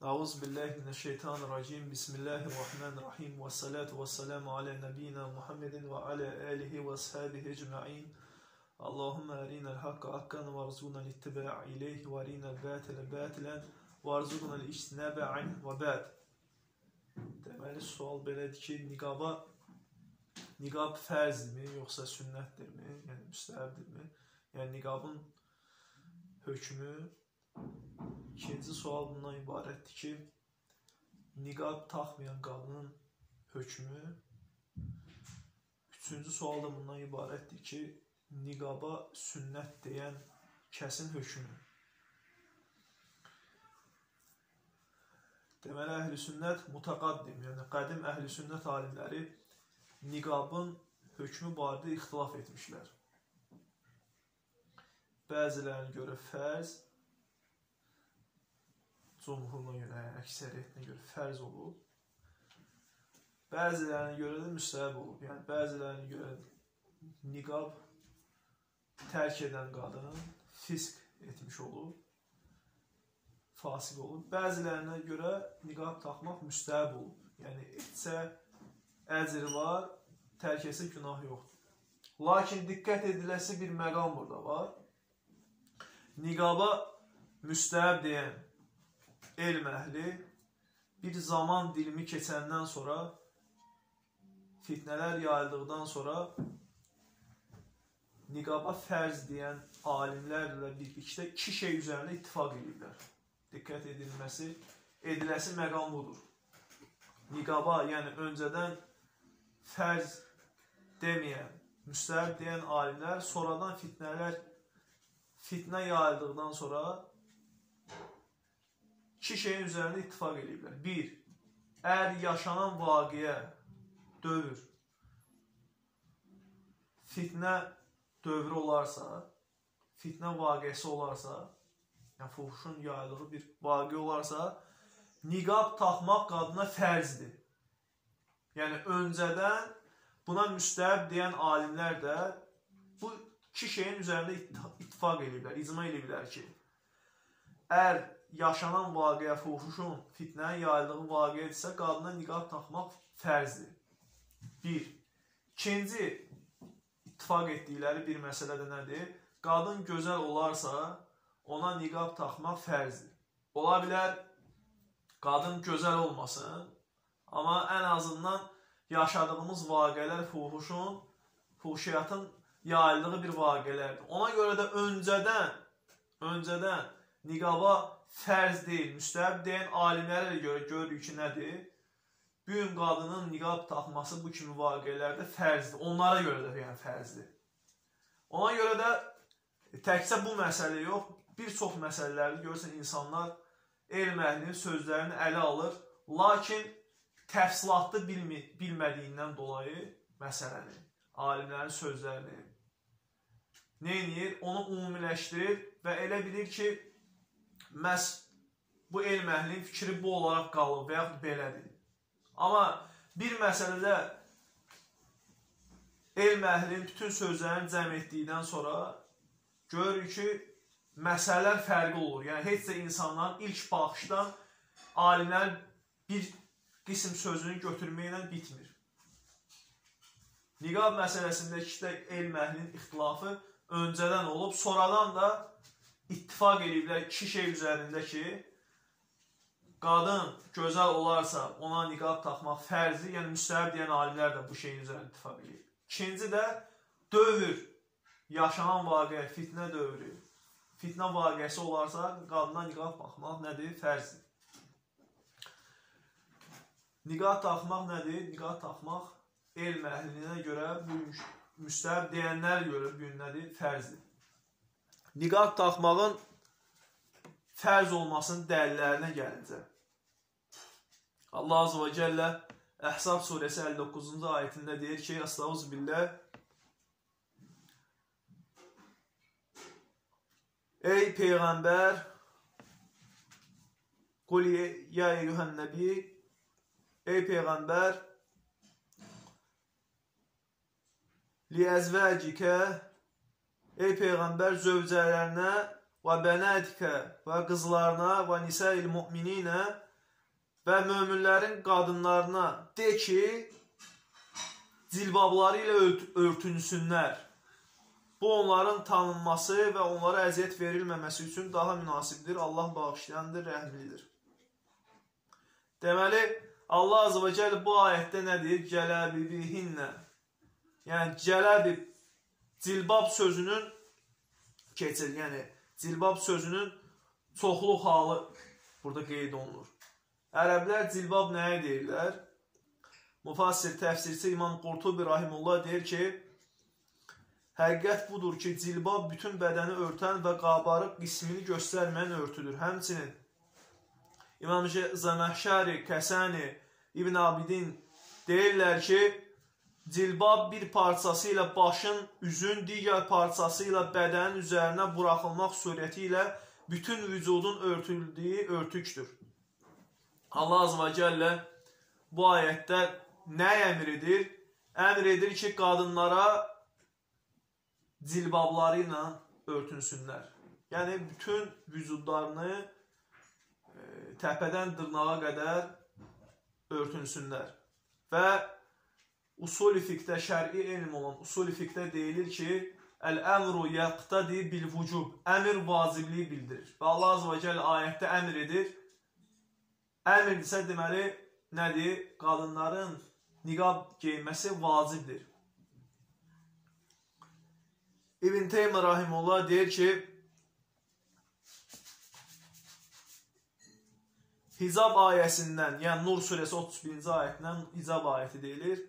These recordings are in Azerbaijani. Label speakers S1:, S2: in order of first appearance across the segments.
S1: Billahi minəşşeytanirracim. Bismillahirrahmanirrahim. Və salatu və salamu alə nəbiyyina Muhammedin və alə alihi və ashabihi ecma'in. Allahumma arinal haqqa haqqan warzuqna littiba'a ilayhi və arinal batila batilan warzuqna al-ijtinaba an və ba'd. Deməli sual belədir ki, niqaba niqab fərzdirmi, yoxsa sünnətdirmi? Yəni müstəhəbdirmi? Yəni niqabın hökmü İkinci sual bundan ibarətdir ki, niqab taxmayan qadının hökmü. Üçüncü sual da bundan ibarətdir ki, niqaba sünnət deyən kəsin hökmü. Deməli, əhl-i sünnət mutaqaddim, yəni qədim əhl-i sünnət alimləri niqabın hökmü barədə ixtilaf etmişlər. Bəzilərinə görə fərz, cumhuruna görə, əksəriyyətinə görə fərz olub. Bəzilərinə görə də müstəhəb olub. Yəni bəzilərinə görə niqab tərk edən qadın fisk etmiş olub, fasiq olub. Bəzilərinə görə niqab taxmaq müstəhəb olub. Yəni etsə əcr var, tərk etsə günah yoxdur. Lakin diqqət ediləsi bir məqam burada var. Niqaba müstəhəb deyən elm əhli bir zaman dilimi keçəndən sonra fitnələr yayıldıqdan sonra niqaba fərz deyən alimlərlə birlikdə iki şey üzərində ittifaq edirlər. Diqqət edilməsi, ediləsi məqam budur. Niqaba, yəni öncədən fərz deməyən, müstəhəb deyən alimlər sonradan fitnələr fitnə yayıldıqdan sonra iki şeyin üzərində ittifaq ediblər. Bir, əgər yaşanan vaqiyə, dövr, fitnə dövrü olarsa, fitnə vaqiəsi olarsa, yəni fuhuşun yaylığı bir vaqiə olarsa, niqab taxmaq qadına fərzdir. Yəni öncədən buna müstəhəb deyən alimlər də bu iki şeyin üzərində ittifaq ediblər, icma ediblər ki, əgər yaşanan vaqiə fuhuşun, fitnənin yayıldığı vaqiədirsə, qadına niqab taxmaq fərzdir. Bir. İkinci, ittifaq etdikləri bir məsələ də nədir? Qadın gözəl olarsa, ona niqab taxmaq fərzdir. Ola bilər, qadın gözəl olmasın, amma ən azından yaşadığımız vaqiələr fuhuşun, fuhuşiyyatın yayıldığı bir vaqiələrdir. Ona görə də öncədən, öncədən niqaba fərz deyil, müstəhəb deyən alimlərə görə görürük ki, nədir? Bu gün qadının niqab taxması bu kimi vaqiələrdə fərzdir. Onlara görə də yəni fərzdir. Ona görə də təkcə bu məsələ yox, bir çox məsələləri görürsən insanlar elm əhlinin sözlərini ələ alır, lakin təfsilatlı bilmi bilmədiyindən dolayı məsələni, alimlərin sözlərini nə edir? Onu ümumiləşdirir və elə bilir ki, məhz bu elm əhlinin fikri bu olaraq qalır və yaxud belədir. Amma bir məsələdə elm əhlinin bütün sözlərini cəm etdikdən sonra görürük ki, məsələlər fərqli olur. Yəni, heç də insanların ilk baxışdan alimlər bir qism sözünü götürməklə bitmir. Niqab məsələsindəki də elm əhlinin ixtilafı öncədən olub, sonradan da ittifaq ediblər iki şey üzərində ki, qadın gözəl olarsa ona niqab taxmaq fərzdir, yəni müstəhəb deyən alimlər də bu şeyin üzərində ittifaq edir. İkinci də dövr, yaşanan vaqiə, fitnə dövrü, fitnə vaqiəsi olarsa qadına niqab baxmaq nədir? Fərzdir. Niqab taxmaq nədir? Niqab taxmaq elm əhlinə görə bu müstəhəb deyənlər görə bu gün nədir? Fərzdir niqab taxmağın fərz olmasının dəlillərinə gəlincə. Allah Azə və Cəllə Əhsab surəsi 59-cu ayətində deyir ki, Əstəğuz billah Ey Peyğəmbər Qul ya eyyuhən nəbi Ey Peyğəmbər Li əzvəcikə Ey Peyğəmbər zövcələrinə və bənatikə və qızlarına və nisəil mümininə və möminlərin qadınlarına de ki, cilbabları ilə örtünsünlər. Bu onların tanınması və onlara əziyyət verilməməsi üçün daha münasibdir. Allah bağışlayandır, rəhmlidir. Deməli, Allah Azə və Cəl bu ayətdə nə deyir? Cələbibihinnə. Yəni, cələbi cilbab sözünün keçir. Yəni, cilbab sözünün çoxlu halı burada qeyd olunur. Ərəblər cilbab nəyə deyirlər? Müfassir təfsirçi İmam Qurtubi rahimullah deyir ki, həqiqət budur ki, cilbab bütün bədəni örtən və qabarıq qismini göstərməyən örtüdür. Həmçinin İmam Zəməhşəri, Kəsəni, İbn Abidin deyirlər ki, cilbab bir parçası ilə başın, üzün digər parçası ilə bədənin üzərinə buraxılmaq surəti ilə bütün vücudun örtüldüyü örtükdür. Allah Azə və Cəllə bu ayətdə nə əmr edir? Əmr edir ki, qadınlara cilbabları ilə örtünsünlər. Yəni, bütün vücudlarını e, təpədən dırnağa qədər örtünsünlər. Və usul-i fiqdə, şər'i elm olan usul-i fiqdə deyilir ki, Əl-əmru yəqtədi bil-vücub. Əmr vacibliyi bildirir. Və Allah Azə və Cəl ayətdə əmr edir. Əmr isə deməli nədir? Qadınların niqab geyinməsi vacibdir. İbn Teymiyyə rahimehullah deyir ki, Hizab ayəsindən, yəni Nur surəsi 31-ci ayətindən Hizab ayəti deyilir.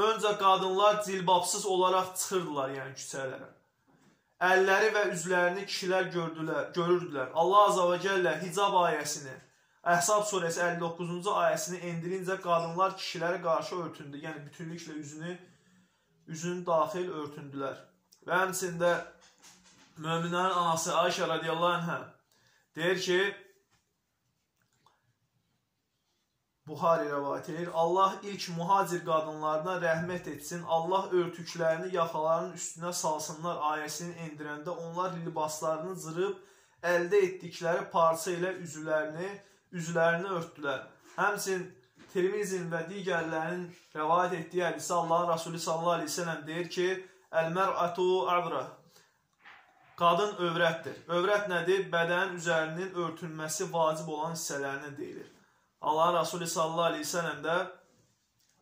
S1: Öncə qadınlar cilbabsız olaraq çıxırdılar, yəni küçələrə. Əlləri və üzlərini kişilər gördülər, görürdülər. Allah azza və cəllə Hicab ayəsini Əhsab surəsi 59-cu ayəsini endirincə qadınlar kişilərə qarşı örtündü. Yəni bütünlüklə üzünü üzünü daxil örtündülər. Və həmçində möminlərin anası Ayşə radiyallahu anhə deyir ki, Buxari rəvayət edir. Allah ilk mühacir qadınlarına rəhmət etsin. Allah örtüklərini yaxalarının üstünə salsınlar ayəsini endirəndə onlar libaslarını zırıb əldə etdikləri parça ilə üzülərini üzlərini örtdülər. Həmçin Tirmizin və digərlərinin rəvayət etdiyi hədisdə Allahın Rasulü sallallahu əleyhi və səlləm deyir ki: "Əl-mər'atu avra." Qadın övrətdir. Övrət nədir? Bədənin üzərinin örtülməsi vacib olan hissələrindən deyilir. Allahın Rasulü sallallahu əleyhi və səlləm də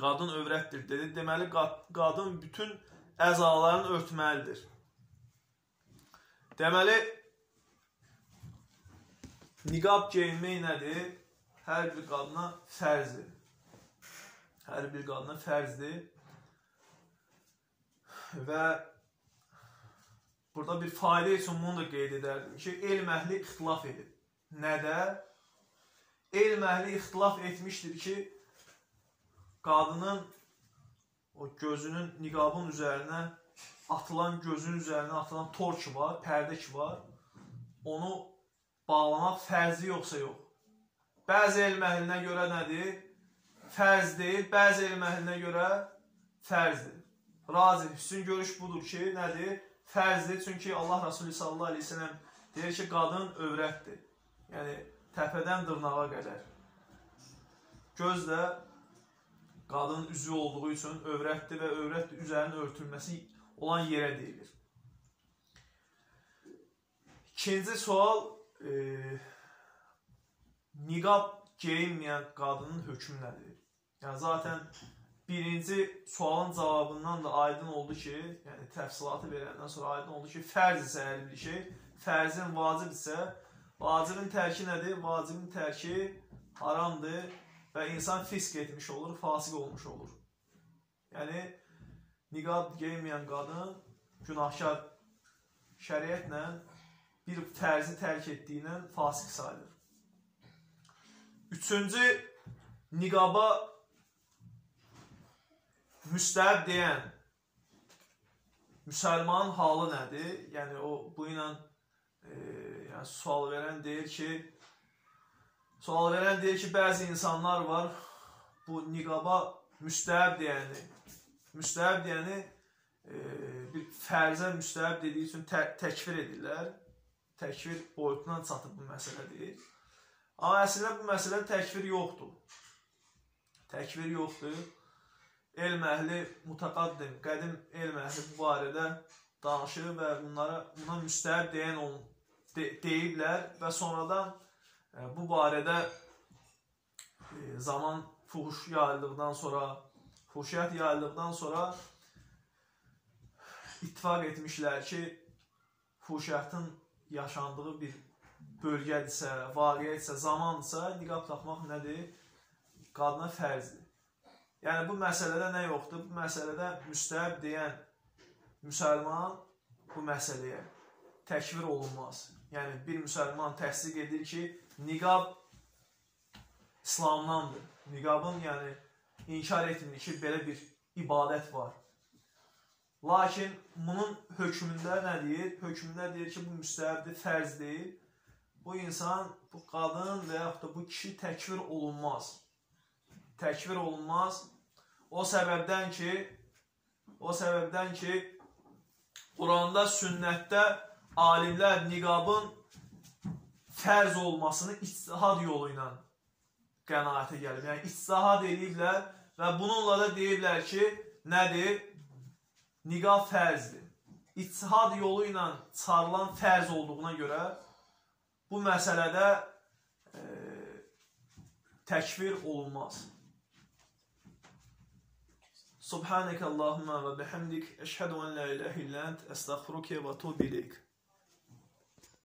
S1: qadın övrətdir dedi. Deməli qadın bütün əzalarını örtməlidir. Deməli Niqab geyinmək nədir? Hər bir qadına fərzdir. Hər bir qadına fərzdir. Və burada bir fayda üçün bunu da qeyd edərdim ki, elm əhli ixtilaf edib. Nədə? Elm əhli ixtilaf etmişdir ki, qadının o gözünün niqabın üzərinə atılan gözün üzərinə atılan tor ki var, pərdə ki var, onu bağlamaq fərzi yoxsa yox. Bəzi elm əhlinə görə nədir? Fərz deyil, bəzi elm əhlinə görə fərzdir. Razı, hüsn görüş budur ki, nədir? Fərzdir, çünki Allah Rasulü sallallahu aleyhi ve sellem deyir ki, qadın övrətdir. Yəni, təpədən dırnağa qədər. Göz də qadın üzü olduğu üçün övrətdir və övrət üzərinin örtülməsi olan yerə deyilir. İkinci sual, e, niqab geyinməyən qadının hökmü nədir? Yəni zaten birinci sualın cavabından da aydın oldu ki, yəni təfsilatı verəndən sonra aydın oldu ki, fərz isə hər bir şey, fərzin vacib isə vacibin tərki nədir? Vacibin tərki haramdır və insan fisk etmiş olur, fasiq olmuş olur. Yəni niqab geyinməyən qadın günahkar şəriətlə bir fərzi tərk etdiyindən fasiq sayılır. Üçüncü, niqaba müstəhəb deyən müsəlmanın halı nədir? Yəni, o, bu ilə yəni, sual verən deyir ki, sual verən deyir ki, bəzi insanlar var, bu niqaba müstəhəb deyəni, müstəhəb deyəni e, bir fərzə müstəhəb dediyi üçün tə təkfir edirlər təkvir boyutuna çatıb bu məsələdir. Amma əslində bu məsələdə təkfir yoxdur. Təkfir yoxdur. Elm əhli mutaqaddim, qədim elm əhli bu barədə danışır və bunlara buna müstəhəb deyən ol, de, deyiblər və sonradan e, bu barədə e, zaman fuhuş yayıldıqdan sonra, fuhuşiyyət yayıldıqdan sonra ittifaq etmişlər ki, fuhuşiyyətin yaşandığı bir bölgədirsə, vaqiədirsə, zamandırsa, niqab taxmaq nədir? Qadına fərzdir. Yəni bu məsələdə nə yoxdur? Bu məsələdə müstəhəb deyən müsəlman bu məsələyə təkvir olunmaz. Yəni bir müsəlman təsdiq edir ki, niqab İslamdandır. Niqabın yəni inkar etmir ki, belə bir ibadət var. Lakin bunun hökmündə nə deyir? Hökmündə deyir ki, bu müstəhəbdir, fərz deyil. Bu insan, bu qadın və yaxud da bu kişi təkvir olunmaz. Təkvir olunmaz. O səbəbdən ki, o səbəbdən ki, Quranda, sünnətdə alimlər niqabın fərz olmasını ictihad yolu ilə qənaətə gəlib. Yəni ictihad ediblər və bununla da deyiblər ki, nədir? Niqab fərzdir. İctihad yolu ilə çıxarılan fərz olduğuna görə bu məsələdə e, təkfir olunmaz. Subhaneke Allahumma ve bihamdik. Eşhedü en la ilahe illa ent. Estağfiruke ve tuğbileyk.